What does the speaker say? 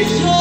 Day